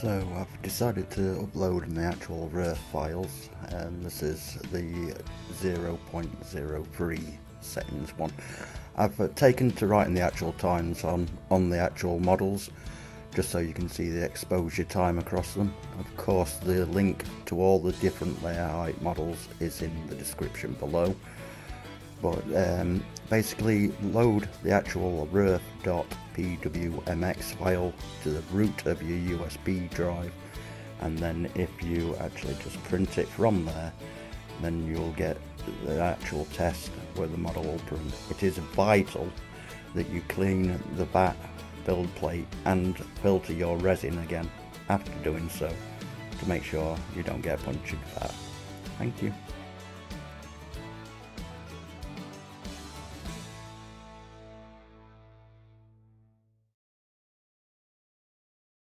So I've decided to upload my actual RERF files and this is the 0.03 settings one. I've uh, taken to writing the actual times on, on the actual models just so you can see the exposure time across them. Of course the link to all the different layer height models is in the description below but um, basically load the actual RERF.pwmx file to the root of your USB drive and then if you actually just print it from there then you'll get the actual test where the model will print. It is vital that you clean the back build plate and filter your resin again after doing so to make sure you don't get punctured vat. Thank you.